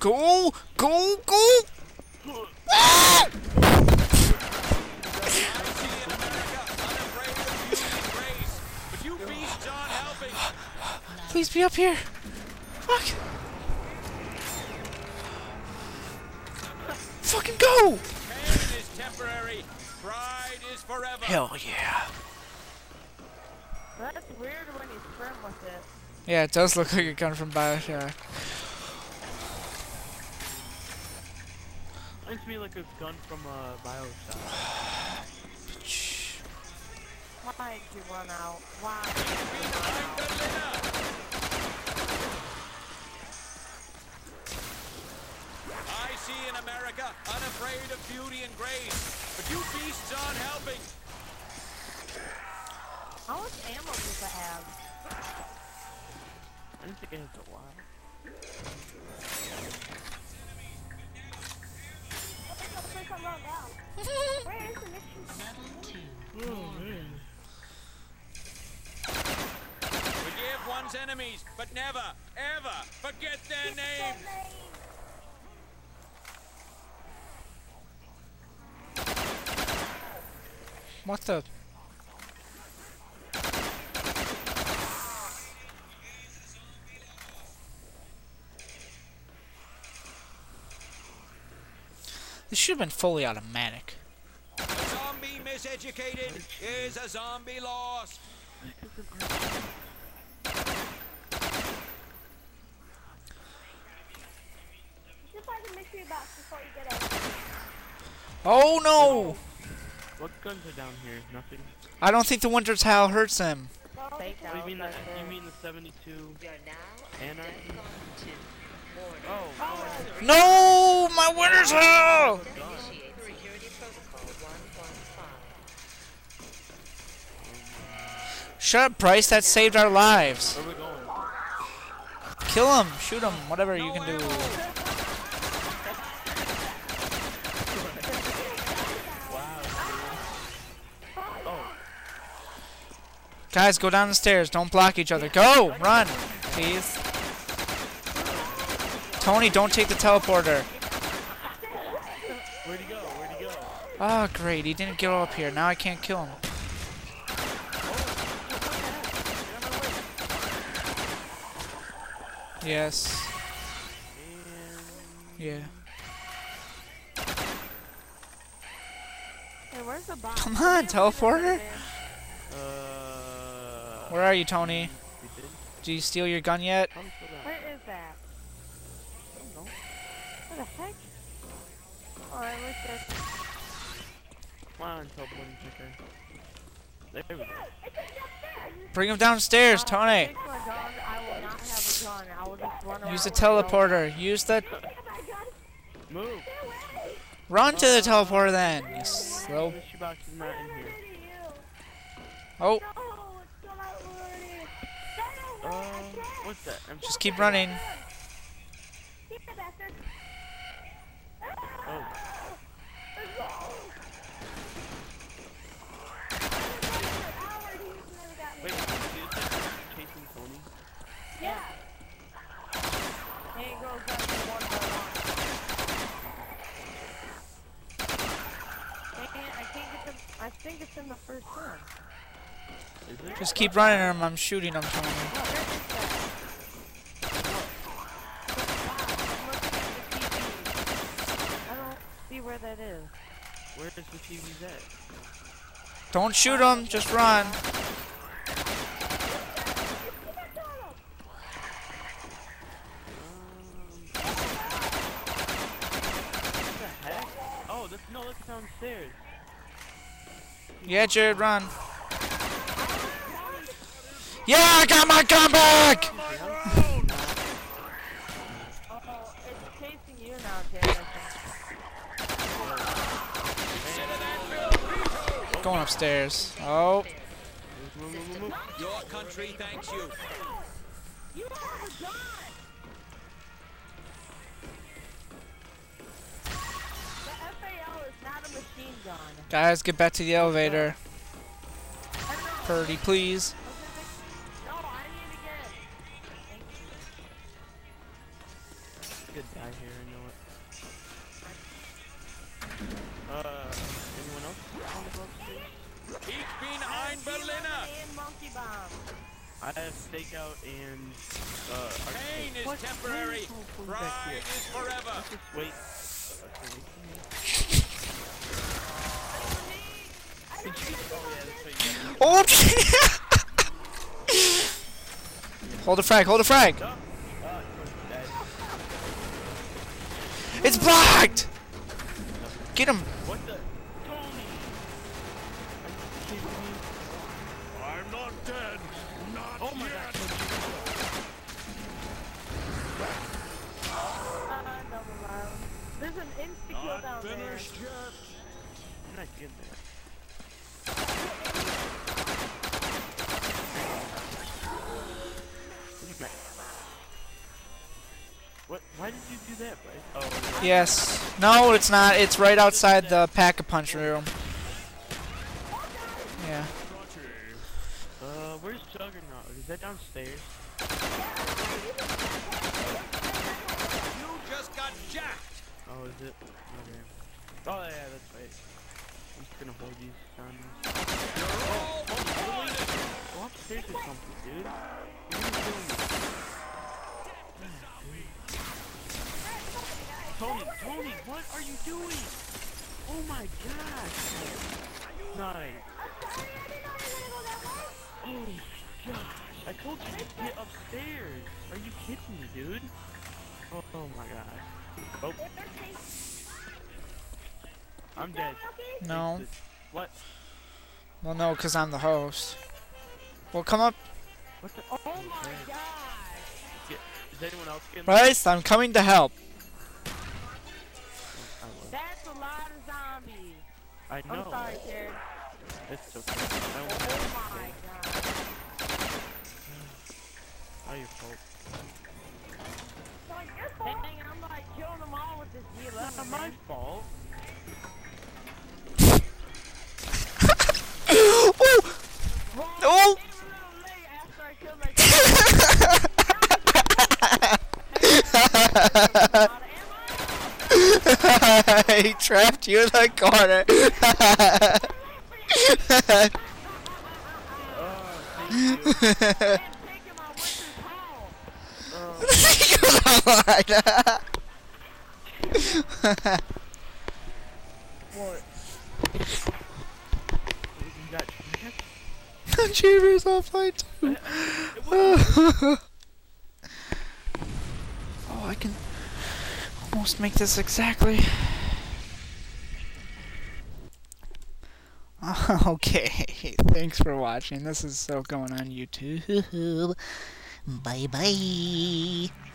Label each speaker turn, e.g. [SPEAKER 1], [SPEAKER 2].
[SPEAKER 1] Go! Go! Go! Ah!
[SPEAKER 2] But you beasts aren't helping.
[SPEAKER 1] Please be up here. Fuck. Fucking go!
[SPEAKER 2] Pain is temporary. Pride is forever.
[SPEAKER 1] Hell yeah.
[SPEAKER 3] That's weird when you sprint with it.
[SPEAKER 1] Yeah, it does look like a gun from Bioshock.
[SPEAKER 4] Looks to me like a gun from a Bioshock.
[SPEAKER 3] Why did you run out? Why did you run out?
[SPEAKER 2] I see in America, unafraid of beauty and grace. But you beasts aren't helping.
[SPEAKER 3] How much ammo does it have?
[SPEAKER 4] I didn't think it has a lot. Hmm.
[SPEAKER 2] Forgive one's enemies, but never, ever forget their names.
[SPEAKER 1] What the? Should have been fully automatic.
[SPEAKER 2] Zombie miseducated is a zombie lost.
[SPEAKER 5] Just like a mystery box before you get out.
[SPEAKER 1] Oh no!
[SPEAKER 4] What guns are down here? Nothing.
[SPEAKER 1] I don't think the Winter's Howl hurts them.
[SPEAKER 3] Fake
[SPEAKER 4] Oh, you mean the, you mean the 72
[SPEAKER 6] You're now
[SPEAKER 4] Anarchy?
[SPEAKER 1] No! My
[SPEAKER 6] winner's 115.
[SPEAKER 1] Shut up, Bryce. That saved our lives. Kill him. Shoot him. Whatever you can do. Guys, go down the stairs. Don't block each other. Go! Run! Please. Tony, don't take the teleporter.
[SPEAKER 4] where'd he go? Where'd he go?
[SPEAKER 1] Oh, great. He didn't get up here. Now I can't kill him. Yes. Yeah.
[SPEAKER 3] Hey, where's the box?
[SPEAKER 1] Come on, teleporter.
[SPEAKER 4] Uh,
[SPEAKER 1] Where are you, Tony?
[SPEAKER 4] we did?
[SPEAKER 1] Did you steal your gun yet?
[SPEAKER 4] Probably still got-
[SPEAKER 3] Where is that?
[SPEAKER 4] No.
[SPEAKER 3] What the heck? Oh, I wish there's...
[SPEAKER 4] Come on, teleporting checker. There we go.
[SPEAKER 1] Bring him downstairs, Tony.
[SPEAKER 3] Take my gun. I will not have a gun. I will just run around
[SPEAKER 1] Use the
[SPEAKER 3] with a robot.
[SPEAKER 1] teleporter. Use the...
[SPEAKER 4] Move!
[SPEAKER 1] Run to the teleporter then. You slow...
[SPEAKER 4] mystery box is not in here.
[SPEAKER 1] Oh,
[SPEAKER 4] Uh, what's that? I'm
[SPEAKER 1] just keep running.
[SPEAKER 3] I think it's in the first one.
[SPEAKER 1] Just keep running him. I'm shooting him, Tony.
[SPEAKER 3] Oh, there it is there. I don't see where that is.
[SPEAKER 4] Where is the TV's at?
[SPEAKER 1] Don't shoot him. Just run.
[SPEAKER 4] What the heck? Oh, that's, no, look, it's downstairs.
[SPEAKER 1] Yeah, Jared, run. Yeah, I got my gun back!
[SPEAKER 3] Oh, oh it's chasing you now, Jared. I think.
[SPEAKER 1] Going upstairs. Oh.
[SPEAKER 2] Your country thanks you.
[SPEAKER 3] The FAL is not a machine gun.
[SPEAKER 1] guys, get back to the elevator.
[SPEAKER 3] I.
[SPEAKER 1] Purdy, please.
[SPEAKER 4] Upstairs?
[SPEAKER 2] Peek behind Berliner.
[SPEAKER 3] Monkey bomb.
[SPEAKER 4] I have stakeout and uh.
[SPEAKER 2] Pain is
[SPEAKER 4] What?
[SPEAKER 2] temporary.
[SPEAKER 4] Why is all going back
[SPEAKER 2] Pride
[SPEAKER 4] here?
[SPEAKER 2] is forever.
[SPEAKER 4] Wait. Okay, wait for me. Did you- Oh yeah, that's right. you got
[SPEAKER 1] Oh! hold the frag, hold the frag!
[SPEAKER 4] the- you're dead.
[SPEAKER 1] It's blocked! Get him!
[SPEAKER 4] What the? Tony! Are you kidding me?
[SPEAKER 2] I'm not dead. Not
[SPEAKER 4] Oh my god.
[SPEAKER 3] Uh, double low. There's an insta kill down there.
[SPEAKER 2] yet.
[SPEAKER 4] I'm not getting there. What? Why did you do that, Bryce? Oh, yeah.
[SPEAKER 1] Yes. No, it's not. It's right outside the pack-a-punch room. Yeah.
[SPEAKER 4] Uh, where's Juggernaut? Is that downstairs?
[SPEAKER 2] You just got jacked.
[SPEAKER 4] Oh, is it? Okay. Oh, yeah, that's right. I'm just gonna hold these guns.
[SPEAKER 2] You're all wanted.
[SPEAKER 4] Go upstairs or something, dude. You're gonna. Tony, Tony, what are you doing? Oh my gosh. Nice. Oh my gosh. I told you to get upstairs. Are you kidding me, dude? Oh, oh my god. Oh, I'm dead.
[SPEAKER 1] No.
[SPEAKER 4] What?
[SPEAKER 1] Well, no, because I'm the host. Well, come up.
[SPEAKER 4] What the?
[SPEAKER 3] Oh my god.
[SPEAKER 4] Is anyone else getting
[SPEAKER 1] Bryce, I'm coming to help.
[SPEAKER 4] Oh, I.
[SPEAKER 3] That's a lot of zombies.
[SPEAKER 4] I know.
[SPEAKER 3] I'm sorry, Jared.
[SPEAKER 4] It's okay. I won't
[SPEAKER 3] Oh my god.
[SPEAKER 4] How your fault.
[SPEAKER 3] Dang, I'm like killing them all with this
[SPEAKER 4] It's not my fault.
[SPEAKER 1] Ooh! Oh!
[SPEAKER 3] I
[SPEAKER 1] he trapped you in the corner.
[SPEAKER 4] Oh, what?
[SPEAKER 1] Cheever's offline too. oh, I can almost make this exactly. Okay, thanks for watching. This is still going on YouTube. Bye bye.